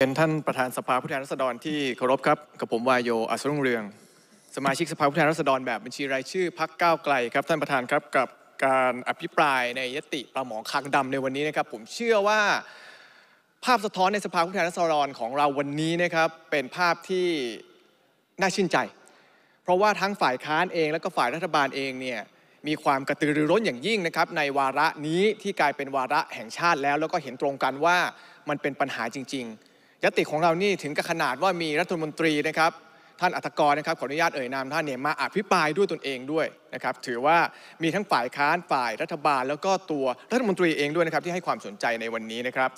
เป็นท่านประธานสภาผู้แทนราษฎรที่เคารพครับกับผมวายโยอัศรุ่งเรือง สมาชิกสภาผู้แทนราษฎรแบบบัญชีรายชื่อพักก้าวไกลครับท่านประธานครับกับการอภิปรายในยติปลาหมอคางดำในวันนี้นะครับ ผมเชื่อว่า ภาพสะท้อนในสภาผู้แทนราษฎรของเราวันนี้นะครับเป็นภาพที่น่าชื่นใจ เพราะว่าทั้งฝ่ายค้านเอง และก็ฝ่ายรัฐบาลเองเนี่ยมีความกระตือรือร้นอย่างยิ่งนะครับในวาระนี้ที่กลายเป็นวาระแห่งชาติแล้ว แล้วก็เห็นตรงกันว่ามันเป็นปัญหาจริง ๆ ยติของเรานี่ถึงกับขนาดว่ามีรัฐมนตรีนะครับ ท่านอัตกรนะครับขออนุญาตเอ่ยนามท่านเนี่ยมาอภิปรายด้วยตนเองด้วยนะครับ ถือว่ามีทั้งฝ่ายค้านฝ่ายรัฐบาล แล้วก็ตัวรัฐมนตรีเองด้วยนะครับที่ให้ความสนใจในวันนี้นะครับ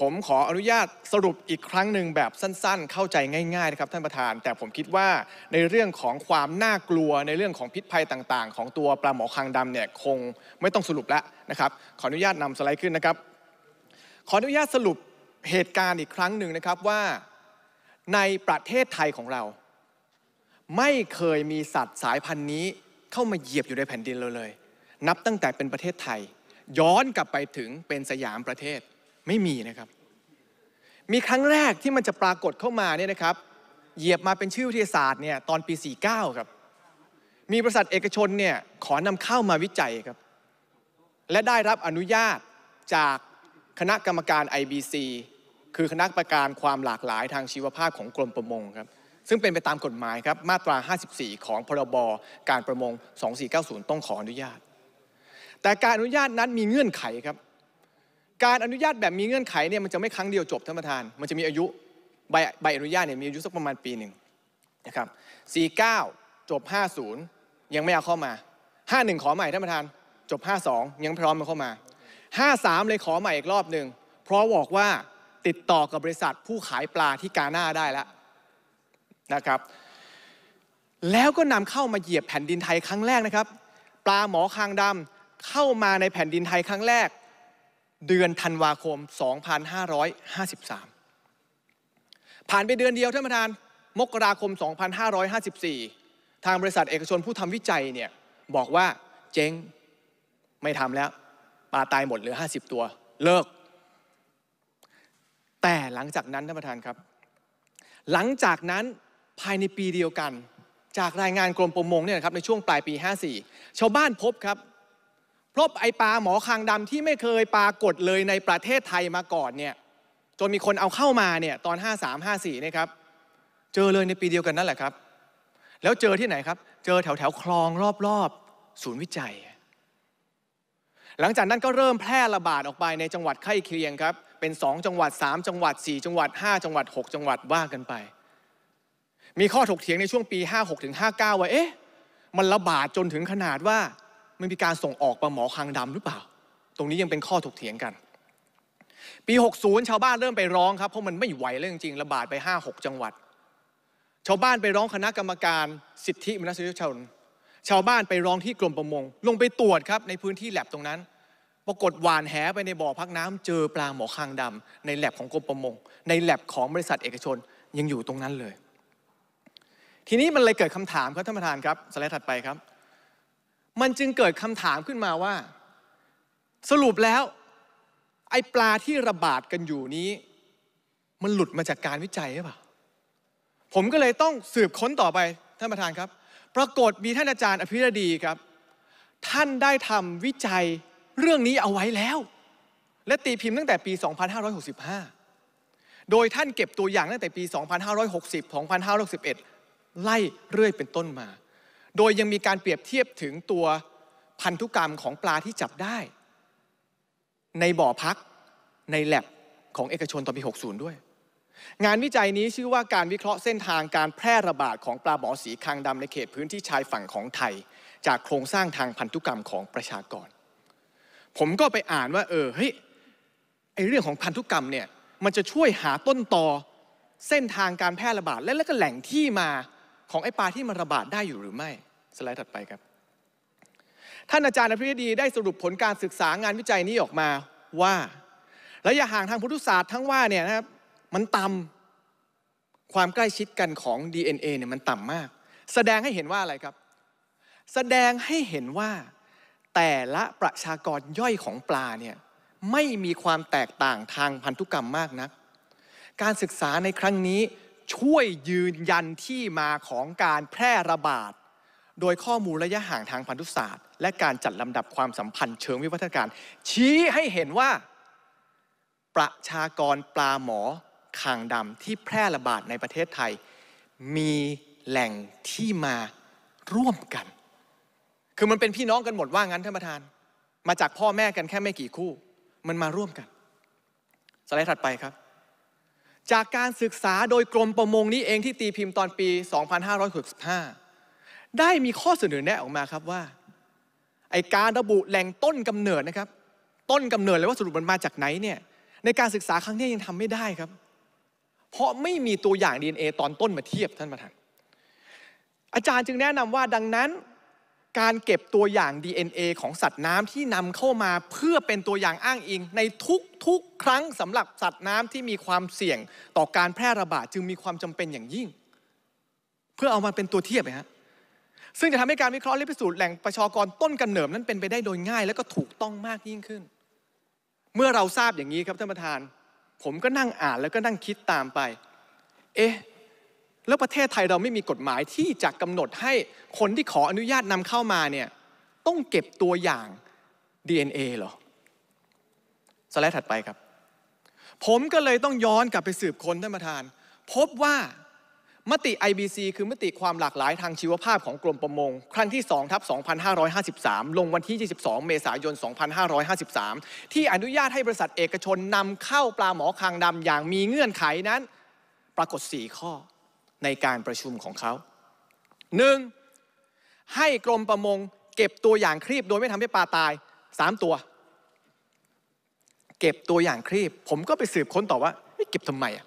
ผมขออนุญาตสรุปอีกครั้งหนึ่งแบบสั้นๆ เข้าใจง่ายๆนะครับท่านประธาน แต่ผมคิดว่าในเรื่องของความน่ากลัวในเรื่องของพิษภัยต่างๆ ของตัวปลาหมอคางดำเนี่ยคงไม่ต้องสรุปแล้วนะครับขออนุญาตนำสไลด์ขึ้นนะครับขออนุญาตสรุป เหตุการณ์อีกครั้งหนึ่งนะครับว่าในประเทศไทยของเรา ไม่เคยมีสัตว์สายพันธุ์นี้เข้ามาเหยียบอยู่ในแผ่นดินเราเลย นับตั้งแต่เป็นประเทศไทย ย้อนกลับไปถึงเป็นสยามประเทศไม่มีนะครับ มีครั้งแรกที่มันจะปรากฏเข้ามาเนี่ยนะครับ เหยียบมาเป็นชื่อวิทยาศาสตร์เนี่ยตอนปี 49 ครับ มีบริษัทเอกชนเนี่ยขอนำเข้ามาวิจัยครับ และได้รับอนุญาตจากคณะกรรมการ IBC คือคณะกรรมการความหลากหลายทางชีวภาพของกรมประมงครับซึ่งเป็นไปตามกฎหมายครับมาตรา 54 ของพรบการประมง 2490 ต้องขออนุญาต แต่การอนุญาตนั้นมีเงื่อนไขครับ การอนุญาตแบบมีเงื่อนไขเนี่ยมันจะไม่ครั้งเดียวจบท่านประธาน มันจะมีอายุใบใบอนุญาตเนี่ยมีอายุสักประมาณปีหนึ่งนะครับ 49 จบ 50 ยังไม่เอาเข้ามา 51 ขอใหม่ท่านประธาน จบ 52 ยังพร้อมมาเข้ามา 53 เลยขอใหม่อีกรอบหนึ่งเพราะบอกว่า ติดต่อกับบริษัทผู้ขายปลาที่กาหน้าได้แล้วนะครับ แล้วก็นำเข้ามาเหยียบแผ่นดินไทยครั้งแรกนะครับ ปลาหมอคางดำเข้ามาในแผ่นดินไทยครั้งแรก เดือนธันวาคม 2553 ผ่านไปเดือนเดียวท่านประธาน มกราคม 2554 ทางบริษัทเอกชนผู้ทำวิจัยเนี่ยบอกว่าเจ๊งไม่ทำแล้ว ปลาตายหมดเหลือ 50 ตัว เลิก แต่หลังจากนั้นท่านประธานครับ หลังจากนั้นภายในปีเดียวกัน จากรายงานกรมประมงเนี่ยนะครับในช่วงปลายปี 54 ชาวบ้านพบครับพบไอปลาหมอคางดำที่ไม่เคยปรากฏเลยในประเทศไทยมาก่อนเนี่ยจนมีคนเอาเข้ามาเนี่ยตอน 53 54นี่ยครับเจอเลยในปีเดียวกันนั่นแหละครับ แล้วเจอที่ไหนครับ เจอแถวแถวคลองรอบๆ ศูนย์วิจัย หลังจากนั้นก็เริ่มแพร่ระบาดออกไปในจังหวัดใกล้เคียงครับ เป็น 2 จังหวัด 3 จังหวัด 4 จังหวัด 5 จังหวัด 6 จังหวัดว่ากันไป มีข้อถกเถียงในช่วงปี 56ถึง59 ว่าเอ๊ะมันระบาดจนถึงขนาดว่ามันมีการส่งออกปลาหมอคางดำหรือเปล่า ตรงนี้ยังเป็นข้อถกเถียงกัน ปี 60 ชาวบ้านเริ่มไปร้องครับ เพราะมันไม่ไหวแล้วจริงๆระบาดไป 5-6 จังหวัด ชาวบ้านไปร้องคณะกรรมการสิทธิมนุษยชน ชาวบ้านไปร้องที่กรมประมง ลงไปตรวจครับในพื้นที่แลบตรงนั้น ปรากฏหวานแหไปในบ่อพักน้ำเจอปลาหมอคางดำในแลบของกรมประมง ในแลบของบริษัทเอกชนยังอยู่ตรงนั้นเลย ทีนี้มันเลยเกิดคำถามครับท่านประธานครับสไลด์ถัดไปครับ มันจึงเกิดคำถามขึ้นมาว่า สรุปแล้ว ไอ้ปลาที่ระบาดกันอยู่นี้ มันหลุดมาจากการวิจัยหรือเปล่าผมก็เลยต้องสืบค้นต่อไปท่านประธานครับ ปรากฏมีท่านอาจารย์อภิรดีครับ ท่านได้ทำวิจัย เรื่องนี้เอาไว้แล้ว และตีพิมพ์ตั้งแต่ปี 2565 โดยท่านเก็บตัวอย่างตั้งแต่ปี 2560 2561 ไล่เรื่อยเป็นต้นมา โดยยังมีการเปรียบเทียบถึงตัวพันธุกรรมของปลาที่จับได้ ในบ่อพักในแลบของเอกชนตอนปี 60 ด้วย งานวิจัยนี้ชื่อว่าการวิเคราะห์เส้นทางการแพร่ระบาดของปลาหมอสีคางดำในเขตพื้นที่ชายฝั่งของไทย จากโครงสร้างทางพันธุกรรมของประชากร ผมก็ไปอ่านว่า เออเฮ้ยไอเรื่องของพันธุกรรมเนี่ยมันจะช่วยหาต้นตอเส้นทางการแพร่ระบาด และและก็แหล่งที่มาของไอปลาที่มันระบาดได้อยู่หรือไม่ สไลด์ถัดไปครับ ท่านอาจารย์อภิรดีได้สรุปผลการศึกษางานวิจัยนี้ออกมาว่าระยะห่างทางพุทธศาสตร์ทั้งว่าเนี่ยนะครับมันต่ำความใกล้ชิดกันของ DNA เนี่ยมันต่ำมาก แสดงให้เห็นว่าอะไรครับ แสดงให้เห็นว่า แต่ละประชากรย่อยของปลาเนี่ยไม่มีความแตกต่างทางพันธุกรรมมากนัก การศึกษาในครั้งนี้ช่วยยืนยันที่มาของการแพร่ระบาด โดยข้อมูลระยะห่างทางพันธุศาสตร์ และการจัดลำดับความสัมพันธ์เชิงวิวัฒนาการ ชี้ให้เห็นว่า ประชากรปลาหมอคางดำที่แพร่ระบาดในประเทศไทย มีแหล่งที่มาร่วมกัน คือมันเป็นพี่น้องกันหมดว่างั้นท่านประธาน มาจากพ่อแม่กันแค่ไม่กี่คู่ มันมาร่วมกัน สไลด์ถัดไปครับ จากการศึกษาโดยกรมประมงนี้เองที่ตีพิมพ์ตอนปี 2565 ได้มีข้อเสนอแนะออกมาครับว่า ไอการระบุแหล่งต้นกำเนิดนะครับ ต้นกำเนิดเลยว่าสรุปมันมาจากไหนเนี่ย ในการศึกษาครั้งนี้ยังทำไม่ได้ครับ เพราะไม่มีตัวอย่าง DNA ตอนต้นมาเทียบท่านประธาน อาจารย์จึงแนะนำว่าดังนั้น การเก็บตัวอย่าง DNA ของสัตว์น้ำที่นำเข้ามาเพื่อเป็นตัวอย่างอ้างอิง ในทุกๆครั้งสำหรับสัตว์น้ำที่มีความเสี่ยงต่อการแพร่ระบาดจึงมีความจำเป็นอย่างยิ่ง เพื่อเอามาเป็นตัวเทียบนะฮะซึ่งจะทำให้การวิเคราะห์และพิสูจน์แหล่งประชากรต้นกำเนิดนั้นเป็นไปได้โดยง่าย และก็ถูกต้องมากยิ่งขึ้น เมื่อเราทราบอย่างนี้ครับท่านประธาน ผมก็นั่งอ่านแล้วก็นั่งคิดตามไป เอ๊ะ แล้วประเทศไทยเราไม่มีกฎหมายที่จะกำหนดให้คนที่ขออนุญาตนำเข้ามาเนี่ยต้องเก็บตัวอย่าง DNA เหรอสไลด์ถัดไปครับ ผมก็เลยต้องย้อนกลับไปสืบค้นท่านประธาน พบว่ามติ IBC คือมติความหลากหลายทางชีวภาพของกรมประมง ครั้งที่2ทับ2553 ลงวันที่ 22 เมษายน 2553 ที่อนุญาตให้บริษัทเอกชนนำเข้าปลาหมอคางดำอย่างมีเงื่อนไขนั้น ปรากฏ 4 ข้อ ในการประชุมของเขา 1. ให้กรมประมงเก็บตัวอย่างครีบโดยไม่ทำให้ปลาตาย 3 ตัว เก็บตัวอย่างครีบ ผมก็ไปสืบค้นต่อว่าเก็บทำไมอะ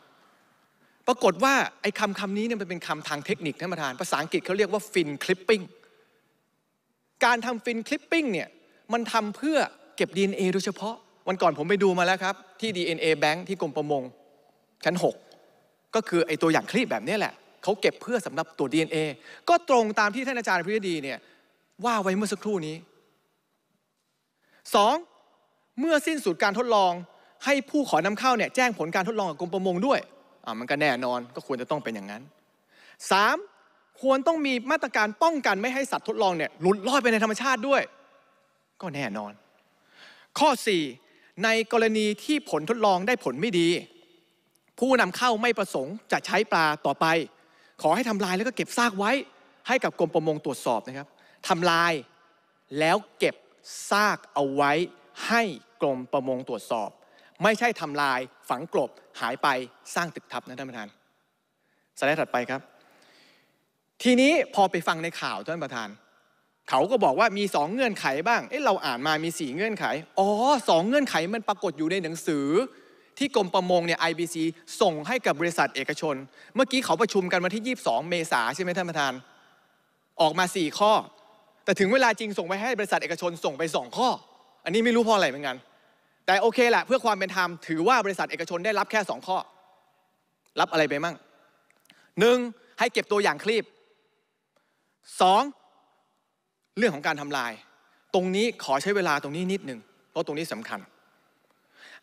ปรากฏว่าไอ้คำคำนี้เนี่ยมันเป็นคำทางเทคนิคท่านประธาน ภาษาอังกฤษเขาเรียกว่าฟินคลิปปิ้งการทำฟินคลิปปิ้งเนี่ยมันทำเพื่อเก็บ DNA โดยเฉพาะ วันก่อนผมไปดูมาแล้วครับ ที่ DNA Bank ที่กรมประมงชั้น 6 ก็คือไอ้ตัวอย่างคลีปแบบนี้แหละ เขาเก็บเพื่อสำหรับตัว DNA ก็ตรงตามที่ท่านอาจารย์พิรดีเนี่ยว่าไว้เมื่อสักครู่นี้ 2. เมื่อสิ้นสุดการทดลองให้ผู้ขอนำเข้าเนี่ยแจ้งผลการทดลองกับกรมประมงด้วยอ่ามันก็แน่นอนก็ควรจะต้องเป็นอย่างนั้น 3. ควรต้องมีมาตรการป้องกันไม่ให้สัตว์ทดลองเนี่ยหลุดลอยไปในธรรมชาติด้วย ก็แน่นอน ข้อ 4 ในกรณีที่ผลทดลองได้ผลไม่ดี ผู้นำเข้าไม่ประสงค์จะใช้ปลาต่อไป ขอให้ทำลายแล้วก็เก็บซากไว้ให้กับกรมประมงตรวจสอบนะครับทำลายแล้วเก็บซากเอาไว้ให้กรมประมงตรวจสอบ ไม่ใช่ทำลายฝังกลบหายไปสร้างตึกทับนะท่านประธานสไลด์ถัดไปครับ ทีนี้พอไปฟังในข่าวท่านประธาน เขาก็บอกว่ามีสองเงื่อนไขบ้างเอ๊ะเราอ่านมามีสี่เงื่อนไข อ๋อสองเงื่อนไขมันปรากฏอยู่ในหนังสือ ที่กรมประมงเนี่ย IBC ส่งให้กับบริษัทเอกชน เมื่อกี้เขาประชุมกันวันที่ 22 เมษาใช่ไหมท่านประธาน ออกมา 4 ข้อ แต่ถึงเวลาจริงส่งไปให้บริษัทเอกชนส่งไป 2 ข้อ อันนี้ไม่รู้เพราะอะไรเหมือนกัน แต่โอเคแหละเพื่อความเป็นธรรมถือว่าบริษัทเอกชนได้รับแค่ 2 ข้อ รับอะไรไปมั่งหนึ่งให้เก็บตัวอย่างคลีปสองเรื่องของการทำลาย ตรงนี้ขอใช้เวลาตรงนี้นิดหนึ่งเพราะตรงนี้สำคัญ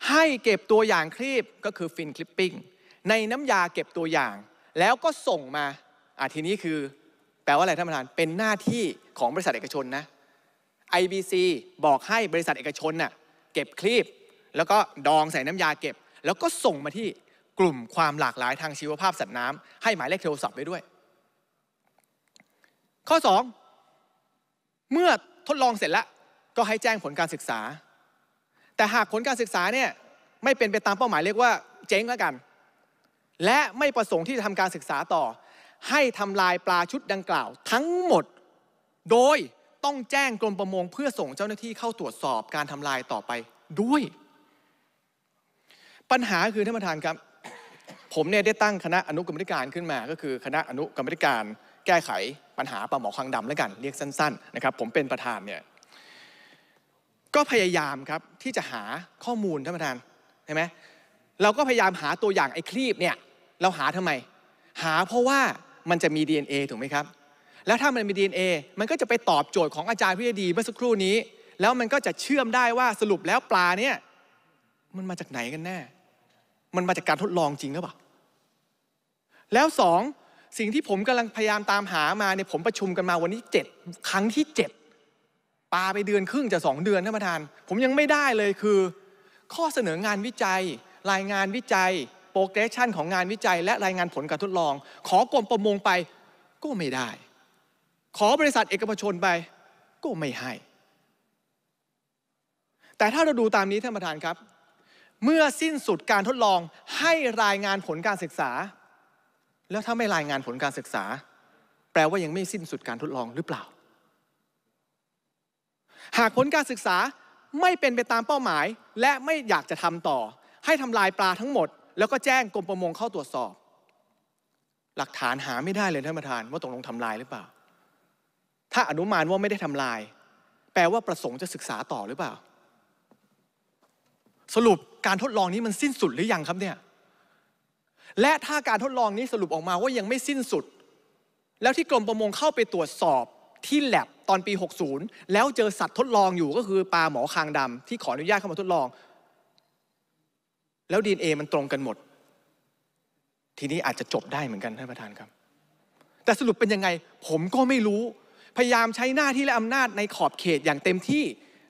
ให้เก็บตัวอย่างคลีปก็คือฟินคลิปปิ้งในน้ำยาเก็บตัวอย่าง แล้วก็ส่งมาอะทีนี้คือ แปลว่าอะไรท่านประธานเป็นหน้าที่ของบริษัทเอกชนนะ IBC บอกให้บริษัทเอกชนน่ะเก็บคลีปแล้วก็ดองใส่น้ำยาเก็บ แล้วก็ส่งมาที่กลุ่มความหลากหลายทางชีวภาพสัตว์น้ำให้หมายเลขโทรศัพท์ไว้ด้วย ข้อ 2 เมื่อทดลองเสร็จแล้วก็ให้แจ้งผลการศึกษา แต่หากผลการศึกษาเนี่ยไม่เป็นไปตามเป้าหมายเรียกว่าเจ๊งแล้วกัน และไม่ประสงค์ที่จะทำการศึกษาต่อ ให้ทำลายปลาชุดดังกล่าว ทั้งหมด โดยต้องแจ้งกรมประมงเพื่อส่งเจ้าหน้าที่เข้าตรวจสอบการทำลายต่อไปด้วย ปัญหาคือท่านประธานครับ ผมเนี่ยได้ตั้งคณะอนุกรรมการขึ้นมา ก็คือคณะอนุกรรมการ แก้ไขปัญหาปลาหมอคางดำแล้วกันเรียกสั้น ๆ นะครับ ผมเป็นประธานเนี่ย ก็พยายามครับที่จะหาข้อมูลท่านประธานเห็นไหมเราก็พยายามหาตัวอย่างไอ้คลีปเนี่ยเราหาทำไม หาเพราะว่ามันจะมี DNA ถูกไหมครับ แล้วถ้ามันมี DNA มันก็จะไปตอบโจทย์ของอาจารย์พิรดีเมื่อสักครู่นี้ แล้วมันก็จะเชื่อมได้ว่าสรุปแล้วปลาเนี่ยมันมาจากไหนกันแน่ มันมาจากการทดลองจริงหรือเปล่า แล้วสองสิ่งที่ผมกำลังพยายามตามหามาเนี่ยผมประชุมกันมาวันนี้เจ็ดครั้งที่เจ็ด ปาไปเดือนครึ่งจะสองเดือนท่านประธาน ผมยังไม่ได้เลยคือ ข้อเสนองานวิจัย รายงานวิจัยโปรเกรสชันของงานวิจัย และรายงานผลการทดลอง ขอกรมประมงไปก็ไม่ได้ ขอบริษัทเอกชนไปก็ไม่ให้ แต่ถ้าเราดูตามนี้ท่านประธานครับ เมื่อสิ้นสุดการทดลองให้รายงานผลการศึกษา แล้วถ้าไม่รายงานผลการศึกษา แปลว่ายังไม่สิ้นสุดการทดลองหรือเปล่า หากผลการศึกษาไม่เป็นไปตามเป้าหมาย และไม่อยากจะทำต่อ ให้ทำลายปลาทั้งหมด แล้วก็แจ้งกรมประมงเข้าตรวจสอบ หลักฐานหาไม่ได้เลยท่านประธานว่าตกลงทำลายหรือเปล่า ถ้าอนุมานว่าไม่ได้ทำลาย แปลว่าประสงค์จะศึกษาต่อหรือเปล่า สรุปการทดลองนี้มันสิ้นสุดหรือยังครับเนี่ยและถ้าการทดลองนี้สรุปออกมาว่ายังไม่สิ้นสุด แล้วที่กรมประมงเข้าไปตรวจสอบ ที่แลบตอนปี 60 แล้วเจอสัตว์ทดลองอยู่ก็คือปลาหมอคางดำที่ขออนุญาตเข้ามาทดลอง แล้วดีเอมันตรงกันหมด ทีนี้อาจจะจบได้เหมือนกันท่านประธานครับ แต่สรุปเป็นยังไง ผมก็ไม่รู้ พยายามใช้หน้าที่และอำนาจในขอบเขตอย่างเต็มที่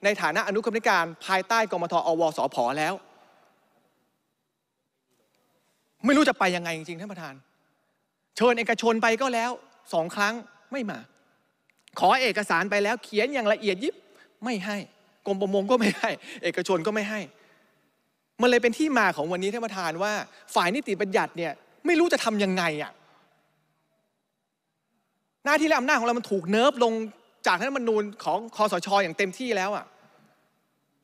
ในฐานะอนุกรรมการภายใต้กมทอวสอพแล้ว ไม่รู้จะไปยังไงจริงๆท่านประธาน เชิญเอกชนไปก็แล้วสองครั้งไม่มา ขอเอกสารไปแล้วเขียนอย่างละเอียดยิบไม่ให้กรมประมงก็ไม่ให้ เอกชนก็ไม่ให้ มันเลยเป็นที่มาของวันนี้ท่านประธานว่า ฝ่ายนิติบัญญัติเนี่ยไม่รู้จะทำยังไงอะหน้าที่และอำนาจของเรามันถูก nerf ลงจากรัฐธรรมนูญของคสช.อย่างเต็มที่แล้วอะ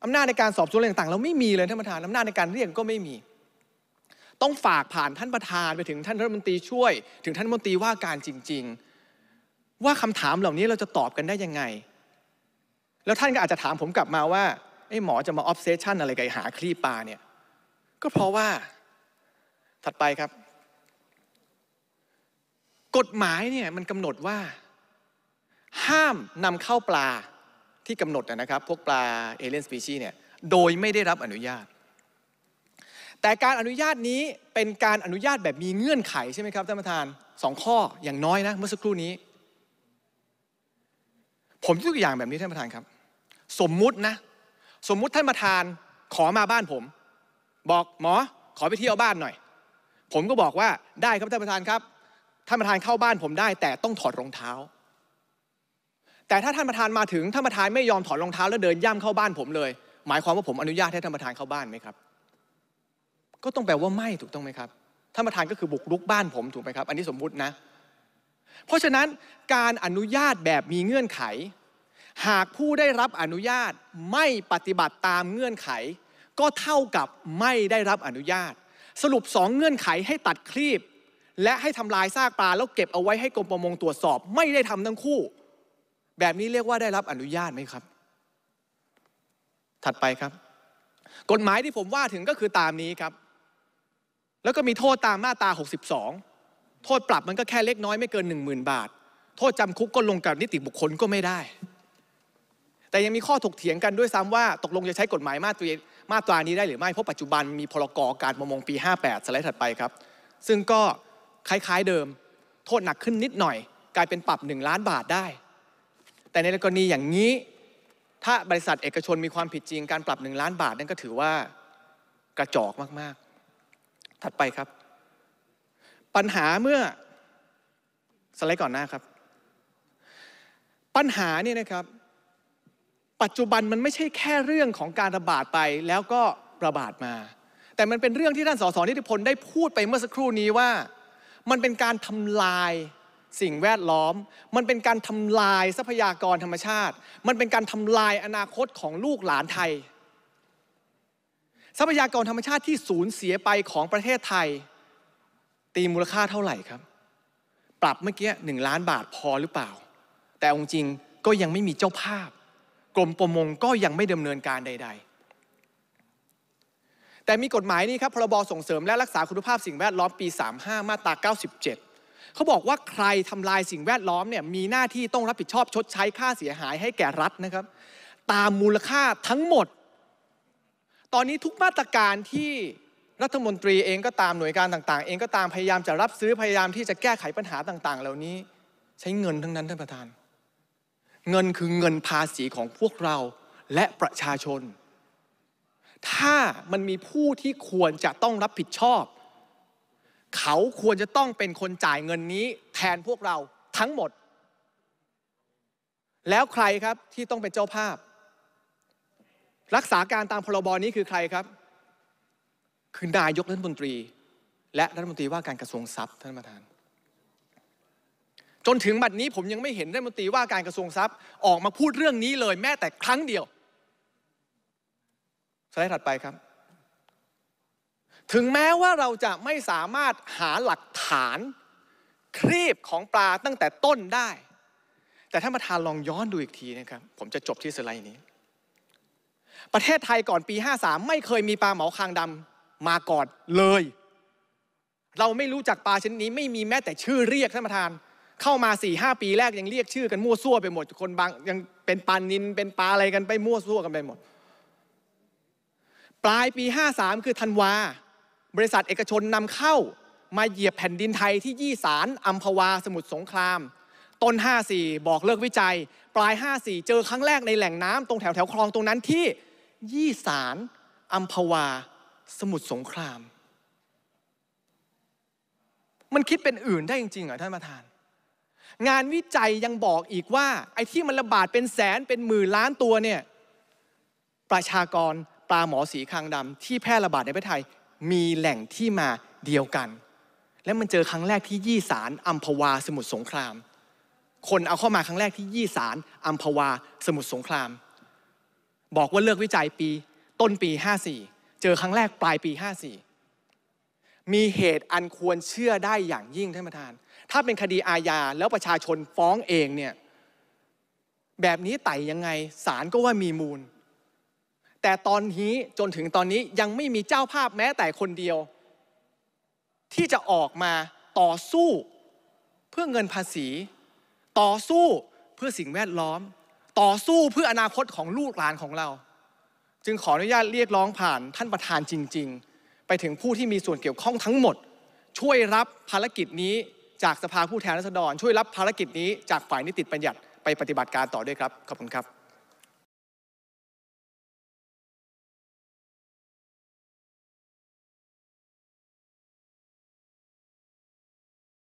อำนาจในการสอบสวนอะไรต่างๆ เราไม่มีเลยท่านประธานอำนาจในการเรียกก็ไม่มี ต้องฝากผ่านท่านประธานไปถึงท่านรัฐมนตรีช่วย ถึงท่านรัฐมนตรีว่าการจริง ๆ ว่าคำถามเหล่านี้เราจะตอบกันได้ยังไง แล้วท่านก็อาจจะถามผมกลับมาว่าไอ้หมอจะมาออฟเซชันอะไรกับหาคลีปลาเนี่ย ก็เพราะว่าถัดไปครับ กฎหมายเนี่ยมันกำหนดว่า ห้ามนำเข้าปลาที่กำหนดนะครับ พวกปลาเอเลียนสปีชีเนี่ยโดยไม่ได้รับอนุญาต แต่การอนุญาตนี้เป็นการอนุญาตแบบมีเงื่อนไขใช่ไหมครับท่านประธานสองข้ออย่างน้อยนะเมื่อสักครู่นี้ ผมยกตัวอย่างแบบนี้ท่านประธานครับ สมมุตินะ สมมุติท่านประธานขอมาบ้านผม บอกหมอขอไปเที่ยวบ้านหน่อย ผมก็บอกว่าได้ครับท่านประธานครับท่านประธานเข้าบ้านผมได้ แต่ต้องถอดรองเท้า แต่ถ้าท่านประธานมาถึงท่านประธานไม่ยอมถอดรองเท้าแล้วเดินย่ำเข้าบ้านผมเลย หมายความว่าผมอนุญาตให้ท่านประธานเข้าบ้านไหมครับ ก็ต้องแปลว่าไม่ถูกต้องไหมครับท่านประธานก็คือบุกรุกบ้านผมถูกไหมครับ อันนี้สมมุตินะ เพราะฉะนั้นการอนุญาตแบบมีเงื่อนไข หากผู้ได้รับอนุญาตไม่ปฏิบัติตามเงื่อนไข ก็เท่ากับไม่ได้รับอนุญาต สรุปสองเงื่อนไขให้ตัดคลีบ และให้ทำลายซากปลาแล้วเก็บเอาไว้ให้กรมประมงตรวจสอบ ไม่ได้ทำทั้งคู่ แบบนี้เรียกว่าได้รับอนุญาตไหมครับ ถัดไปครับ กฎหมายที่ผมว่าถึงก็คือตามนี้ครับ แล้วก็มีโทษตามมาตรา 62 โทษปรับมันก็แค่เล็กน้อยไม่เกิน 10,000 บาท โทษจำคุกก็ลงกับนิติบุคคลก็ไม่ได้ แต่ยังมีข้อถกเถียงกันด้วยซ้ำว่า ตกลงจะใช้กฎหมายมาตรามาตรานี้ได้หรือไม่ เพราะปัจจุบันมีพรกการประมงปี 58 สไลด์ถัดไปครับ ซึ่งก็คล้ายๆเดิม โทษหนักขึ้นนิดหน่อย กลายเป็นปรับ 1 ล้านบาทได้ แต่ในกรณีอย่างนี้ ถ้าบริษัทเอกชนมีความผิดจริงการปรับ 1 ล้านบาทนั่นก็ถือว่ากระจอกมากๆ ถัดไปครับ ปัญหาเมื่อสไลด์ก่อนหน้าครับ ปัญหาเนี่ยนะครับ ปัจจุบันมันไม่ใช่แค่เรื่องของการระบาดไปแล้วก็ระบาดมา แต่มันเป็นเรื่องที่ท่านสสนิติพลได้พูดไปเมื่อสักครู่นี้ว่า มันเป็นการทำลายสิ่งแวดล้อม มันเป็นการทำลายทรัพยากรธรรมชาติ มันเป็นการทำลายอนาคตของลูกหลานไทย ทรัพยากรธรรมชาติที่สูญเสียไปของประเทศไทย ตีมูลค่าเท่าไหร่ครับ ปรับเมื่อกี้หนึ่งล้านบาทพอหรือเปล่า แต่องจริงก็ยังไม่มีเจ้าภาพ กรมประมงก็ยังไม่ดำเนินการใด ๆแต่มีกฎหมายนี้ครับ พรบส่งเสริมและรักษาคุณภาพสิ่งแวดล้อมปี 35 มาตรา 97 เขาบอกว่าใครทำลายสิ่งแวดล้อมเนี่ยมีหน้าที่ต้องรับผิดชอบชดใช้ค่าเสียหายให้แก่รัฐนะครับ ตามมูลค่าทั้งหมด ตอนนี้ทุกมาตรการที่ รัฐมนตรีเองก็ตามหน่วยงานต่างๆ เองก็ตามพยายามจะรับซื้อพยายามที่จะแก้ไขปัญหาต่าง ๆ เหล่านี้ ใช้เงินทั้งนั้นท่านประธาน เงินคือเงินภาษีของพวกเราและประชาชน ถ้ามันมีผู้ที่ควรจะต้องรับผิดชอบ เขาควรจะต้องเป็นคนจ่ายเงินนี้ แทนพวกเราทั้งหมด แล้วใครครับที่ต้องเป็นเจ้าภาพ รักษาการตามพรบนี้คือใครครับ คือนายกรัฐมนตรี และรัฐมนตรีว่าการกระทรวงทรัพย์ท่านประธาน จนถึงบัดนี้ผมยังไม่เห็นรัฐมนตรีว่าการกระทรวงทรัพย์ออกมาพูดเรื่องนี้เลยแม้แต่ครั้งเดียวสไลด์ถัดไปครับ ถึงแม้ว่าเราจะไม่สามารถหาหลักฐานครีบของปลาตั้งแต่ต้นได้ แต่ท่านประธานลองย้อนดูอีกทีนะครับ ผมจะจบที่สไลด์นี้ ประเทศไทยก่อนปี 53 ไม่เคยมีปลาเหมาคางดำ มาก่อนเลย เราไม่รู้จักปลาชนิดนี้ไม่มีแม้แต่ชื่อเรียกท่านประธาน เข้ามา4ี่หปีแรกยังเรียกชื่อกันมั่วซั่วไปหมดคนบางยังเป็นปลานินเป็นปลาอะไรกันไปมั่วซั่วกันไปหมด ปลายปี 53 คือธันวา บริษัทเอกชนนำเข้ามาเหยียบแผ่นดินไทยที่ยี่สารอัมพวาสมุทรสงคราม ต้น 54 บอกเลิกวิจัย ปลาย 54 เจอครั้งแรกในแหล่งน้ำตรงแถวแถวคลองตรงนั้นที่ยี่สารอัมพวา สมุทรสงคราม มันคิดเป็นอื่นได้จริงๆเหรอท่านประธาน งานวิจัยยังบอกอีกว่า ไอ้ที่มันระบาดเป็นแสนเป็นหมื่นล้านตัวเนี่ยประชากรปลาหมอสีคางดำที่แพร่ระบาดในประเทศไทยมีแหล่งที่มาเดียวกัน และมันเจอครั้งแรกที่ยี่สารอัมพวาสมุทรสงคราม คนเอาเข้ามาครั้งแรกที่ยี่สารอัมพวาสมุทรสงคราม บอกว่าเลิกวิจัยปี ต้นปี 54 เจอครั้งแรกปลายปี 54 มีเหตุอันควรเชื่อได้อย่างยิ่งท่านประธาน ถ้าเป็นคดีอาญาแล้วประชาชนฟ้องเองเนี่ยแบบนี้ไต่ยังไงศาลก็ว่ามีมูล แต่ตอนนี้จนถึงตอนนี้ยังไม่มีเจ้าภาพแม้แต่คนเดียว ที่จะออกมาต่อสู้เพื่อเงินภาษี ต่อสู้เพื่อสิ่งแวดล้อม ต่อสู้เพื่ออนาคตของลูกหลานของเรา จึงขออนุญาตเรียกร้องผ่านท่านประธานจริง ๆ ไปถึงผู้ที่มีส่วนเกี่ยวข้องทั้งหมด ช่วยรับภารกิจนี้จากสภาผู้แทนราษฎร ช่วยรับภารกิจนี้จากฝ่ายนิติบัญญัติไปปฏิบัติการต่อด้วยครับ ขอบคุณครับ